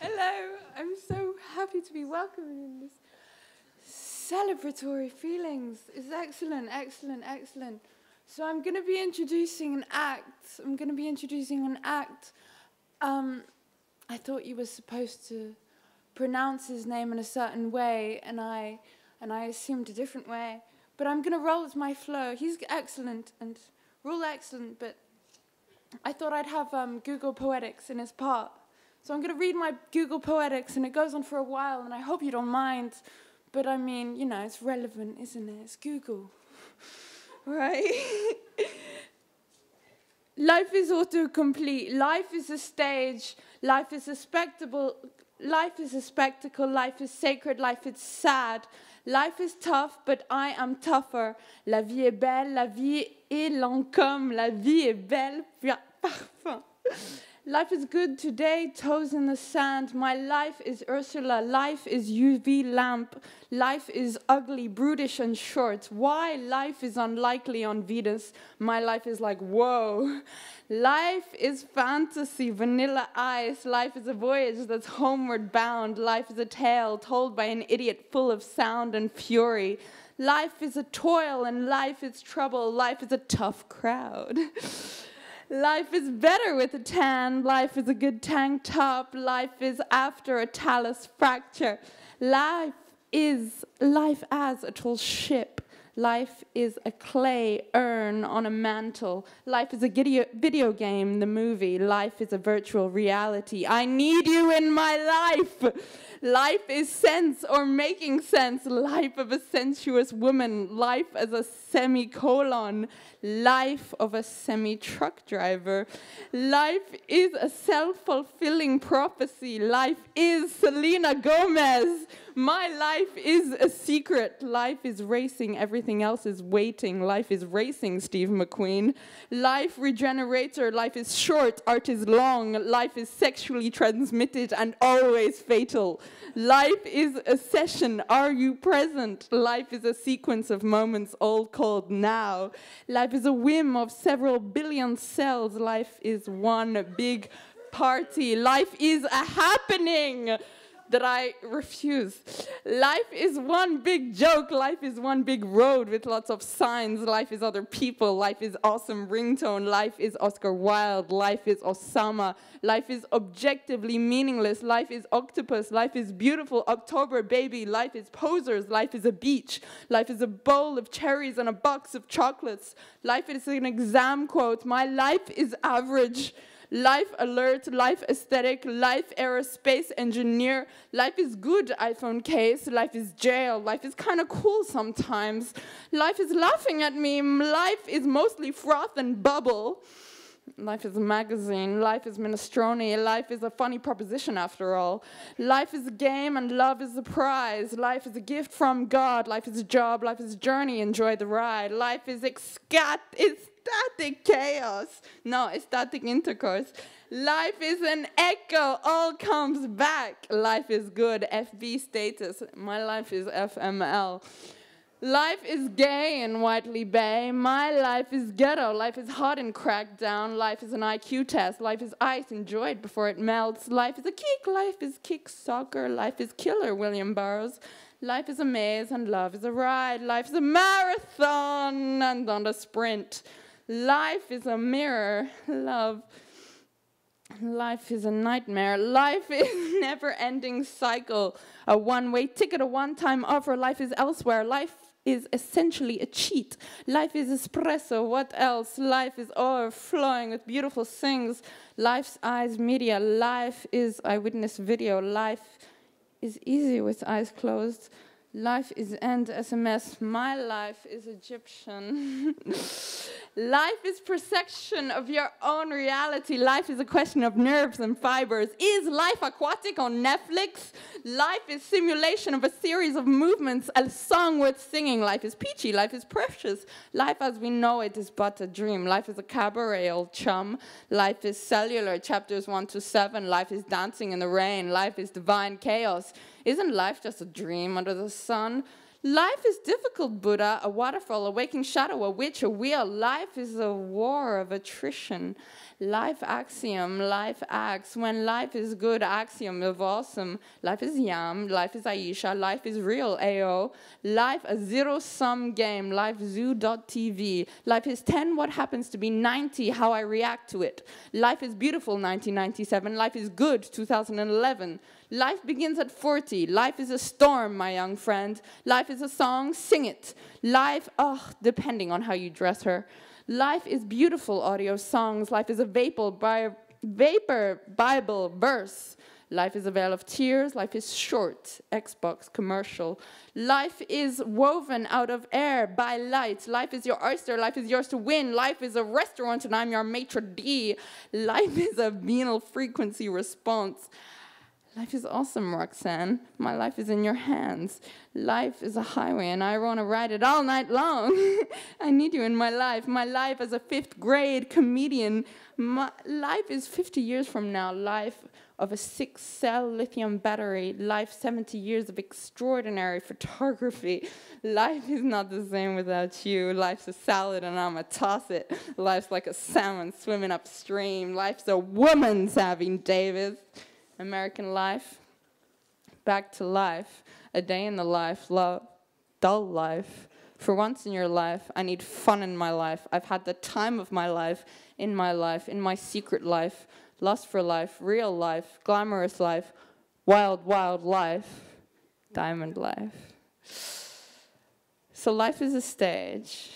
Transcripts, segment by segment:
Hello, I'm so happy to be welcomed in this celebratory feelings. It's excellent, excellent, excellent. So I'm going to be introducing an act. I'm going to be introducing an act. Um, I thought you were supposed to pronounce his name in a certain way, and I and I assumed a different way. But I'm going to roll with my flow. He's excellent and rule excellent, but I thought I'd have um, Google Poetics in his part. So I'm going to read my Google Poetics, and it goes on for a while, and I hope you don't mind. But I mean, you know, it's relevant, isn't it? It's Google. right? life is autocomplete. Life is a stage. Life is a spectacle. Life is a spectacle. Life is sacred. Life is sad. Life is tough, but I am tougher. La vie est belle. La vie est Lancôme. La vie est belle. Parfum. Life is good today, toes in the sand. My life is Ursula. Life is UV lamp. Life is ugly, brutish, and short. Why life is unlikely on Venus? My life is like, whoa. Life is fantasy, vanilla ice. Life is a voyage that's homeward bound. Life is a tale told by an idiot full of sound and fury. Life is a toil and life is trouble. Life is a tough crowd. Life is better with a tan. Life is a good tank top. Life is after a talus fracture. Life is life as a tall ship. Life is a clay urn on a mantle. Life is a video, game, the movie. Life is a virtual reality. I need you in my life. Life is sense or making sense. Life of a sensuous woman. Life as a semicolon. Life of a semi truck driver. Life is a self fulfilling prophecy. Life is Selena Gomez. My life is a secret. Life is racing. Everything else is waiting. Life is racing, Steve McQueen. Life regenerator. Life is short. Art is long. Life is sexually transmitted and always fatal. Life is a session. Are you present? Life is a sequence of moments all called now. Life is a whim of several billion cells. Life is one big party. Life is a happening that I refuse. Life is one big joke. Life is one big road with lots of signs. Life is other people. Life is awesome ringtone. Life is Oscar Wilde. Life is Osama. Life is objectively meaningless. Life is octopus. Life is beautiful. October baby. Life is posers. Life is a beach. Life is a bowl of cherries and a box of chocolates. Life is an exam quote. My life is average life alert, life aesthetic, life aerospace engineer. Life is good, iPhone case. Life is jail. Life is kind of cool sometimes. Life is laughing at me. Life is mostly froth and bubble. Life is a magazine. Life is minestrone. Life is a funny proposition, after all. Life is a game and love is a prize. Life is a gift from God. Life is a job. Life is a journey. Enjoy the ride. Life is excat. It's static chaos. No, static intercourse. Life is an echo, all comes back. Life is good, FB status. My life is FML. Life is gay in Whitley Bay. My life is ghetto. Life is hot and cracked down. Life is an IQ test. Life is ice, enjoyed before it melts. Life is a kick. Life is kick soccer. Life is killer, William Burroughs. Life is a maze and love is a ride. Life is a marathon and not a sprint. Life is a mirror, love. Life is a nightmare. Life is never ending cycle. A one way ticket, a one time offer. Life is elsewhere. Life is essentially a cheat. Life is espresso. What else? Life is overflowing with beautiful things. Life's eyes media. Life is eyewitness video. Life is easy with eyes closed. Life is end SMS. My life is Egyptian. life is perception of your own reality. Life is a question of nerves and fibers. Is life aquatic on Netflix? Life is simulation of a series of movements, a song worth singing. Life is peachy. Life is precious. Life as we know it is but a dream. Life is a cabaret, old chum. Life is cellular, chapters 1 to 7. Life is dancing in the rain. Life is divine chaos. Isn't life just a dream under the sun? Life is difficult, Buddha, a waterfall, a waking shadow, a witch, a wheel. Life is a war of attrition. Life axiom, life acts. When life is good, axiom of awesome. Life is yam, life is Aisha, life is real, AO. Life a zero sum game, life zoo.tv. Life is 10, what happens to be 90, how I react to it. Life is beautiful, 1997. Life is good, 2011. Life begins at 40. Life is a storm, my young friend. Life is a song, sing it. Life, oh, depending on how you dress her. Life is beautiful audio songs. Life is a vapor, bi vapor Bible verse. Life is a veil of tears. Life is short. Xbox commercial. Life is woven out of air by light. Life is your oyster. Life is yours to win. Life is a restaurant and I'm your maitre d'. Life is a venal frequency response. Life is awesome, Roxanne. My life is in your hands. Life is a highway, and I want to ride it all night long. I need you in my life. My life as a fifth grade comedian. My life is 50 years from now. Life of a six cell lithium battery. Life 70 years of extraordinary photography. Life is not the same without you. Life's a salad, and I'm a toss it. Life's like a salmon swimming upstream. Life's a woman, Savvy Davis. American Life, Back to Life, A Day in the Life, Love, Dull Life. For once in your life, I need fun in my life. I've had the time of my life, in my life, in my secret life, lust for life, real life, glamorous life, wild, wild life, diamond life. So life is a stage.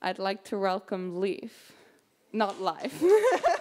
I'd like to welcome Leaf, not life.